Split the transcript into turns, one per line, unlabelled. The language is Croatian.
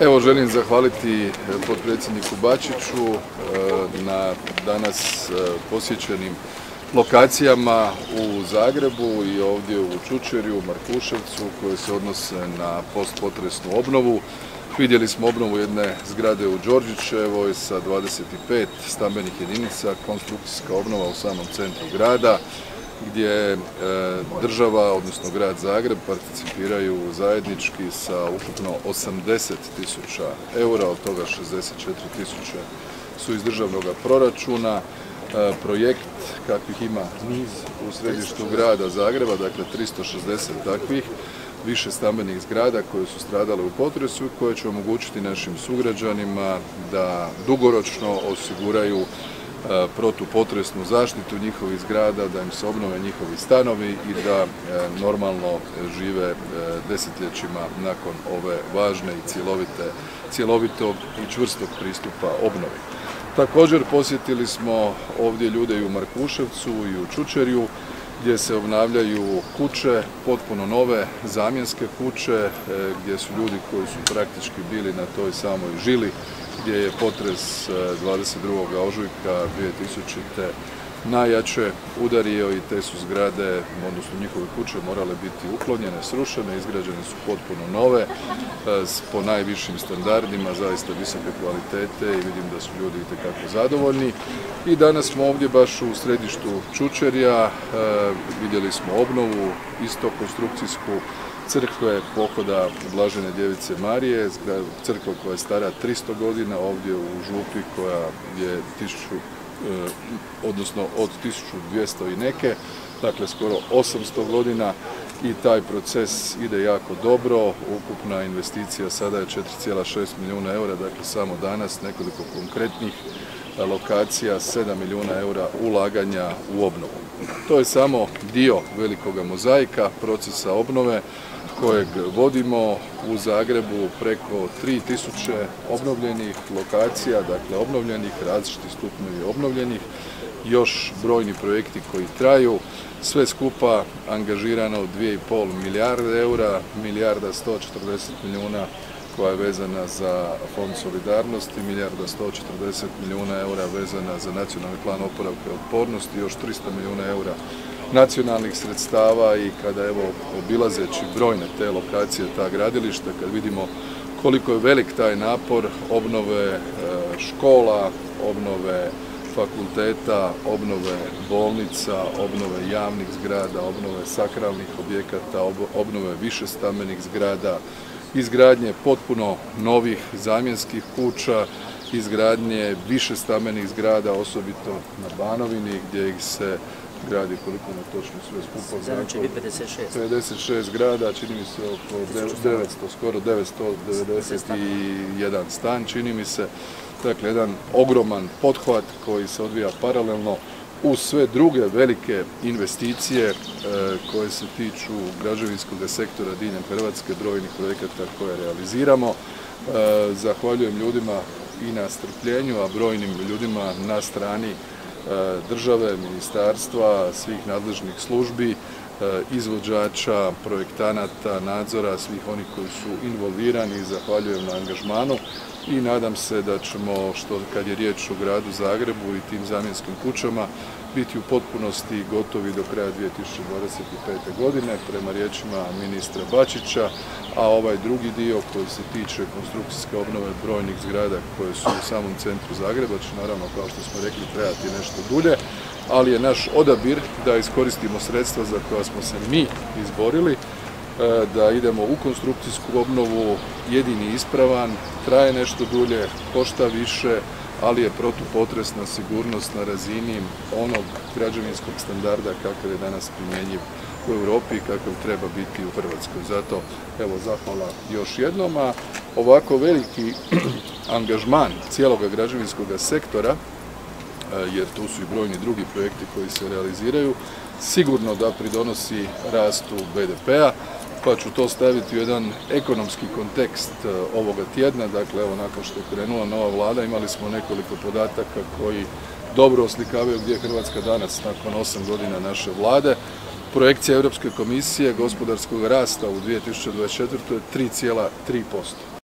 Evo želim zahvaliti potpredsjedniku Bačiću na danas posjećenim lokacijama u Zagrebu i ovdje u Čučerju, Markuševcu koje se odnose na postpotresnu obnovu. Vidjeli smo obnovu jedne zgrade u Đorđićevoj sa 25 stambenih jedinica, konstrukcijska obnova u samom centru grada gdje e, država, odnosno grad Zagreb, participiraju zajednički sa ukupno 80 tisuća eura, od toga 64 tisuće su iz državnog proračuna. E, projekt kakvih ima niz u središtu grada Zagreba, dakle 360 takvih, više stambenih zgrada koje su stradale u potresu i koje će omogućiti našim sugrađanima da dugoročno osiguraju protupotresnu zaštitu njihovih zgrada, da im se obnove njihovi stanovi i da e, normalno žive e, desetljećima nakon ove važne i cjelovite, cjelovitog i čvrstog pristupa obnovi. Također posjetili smo ovdje ljude i u Markuševcu i u Čučerju gdje se obnavljaju kuće, potpuno nove zamjenske kuće, gdje su ljudi koji su praktički bili na toj samoj žili gdje je potres 22. E, ožujka 2000. najjače udario i te su zgrade, odnosno njihove kuće morale biti uklonjene, srušene, izgrađene su potpuno nove, e, po najvišim standardima, zaista visoke kvalitete i vidim da su ljudi itekako zadovoljni. I danas smo ovdje baš u središtu Čučerja, e, vidjeli smo obnovu, isto konstrukcijsku, crkve pohoda Blažene djevice Marije, crkva koja je stara 300 godina ovdje u Župi koja je odnosno od 1200 i neke, dakle skoro 800 godina i taj proces ide jako dobro. Ukupna investicija sada je 4,6 milijuna eura, dakle samo danas nekoliko konkretnih lokacija, 7 milijuna eura ulaganja u obnovu. To je samo dio velikoga mozaika procesa obnove kojeg vodimo u Zagrebu preko 3000 obnovljenih lokacija, dakle obnovljenih, različiti stupnjevi obnovljenih, još brojni projekti koji traju, sve skupa angažirano 2,5 milijarde eura, milijarda 140 milijuna koja je vezana za fond solidarnosti, milijarda 140 milijuna eura vezana za nacionalni plan oporavka i otpornosti, još 300 milijuna eura nacionalnih sredstava i kada evo obilazeći brojne te lokacije, ta gradilišta, kad vidimo koliko je velik taj napor obnove e, škola, obnove fakulteta, obnove bolnica, obnove javnih zgrada, obnove sakralnih objekata, obnove više stambenih zgrada, izgradnje potpuno novih zamjenskih kuća, izgradnje više stambenih zgrada, osobito na Banovini gdje ih se gradi koliko na točno sve skupo.
Znači 56.
56 zgrada, čini mi se oko 900, skoro 991 stan, čini mi se. Dakle, jedan ogroman pothvat koji se odvija paralelno uz sve druge velike investicije e, koje se tiču građevinskog sektora diljem Hrvatske, brojnih projekata koje realiziramo. E, zahvaljujem ljudima i na strpljenju, a brojnim ljudima na strani E, države, ministarstva, svih nadležnih službi, izvođača, projektanata, nadzora, svih onih koji su involvirani. Zahvaljujem na angažmanu i nadam se da ćemo, što kad je riječ o gradu Zagrebu i tim zamjenskim kućama, biti u potpunosti gotovi do kraja 2025. godine prema riječima ministra Bačića, a ovaj drugi dio koji se tiče konstrukcijske obnove brojnih zgrada koje su u samom centru Zagreba će naravno kao što smo rekli trajati nešto dulje, ali je naš odabir da iskoristimo sredstva za koja smo se mi izborili, e, da idemo u konstrukcijsku obnovu jedini ispravan, traje nešto dulje, košta više, ali je protupotresna sigurnost na razini onog građevinskog standarda kakav je danas primjenjiv u Europi i kakav treba biti u Hrvatskoj. Zato evo zahvala još jednom, a ovako veliki angažman cijeloga građevinskog sektora, e, jer tu su i brojni drugi projekti koji se realiziraju, sigurno da pridonosi rastu BDP-a, pa ću to staviti u jedan ekonomski kontekst e, ovoga tjedna. Dakle, evo nakon što je krenula nova vlada imali smo nekoliko podataka koji dobro oslikavaju gdje je Hrvatska danas nakon osam godina naše vlade. Projekcija Europske komisije gospodarskog rasta u 2024. je 3,3%.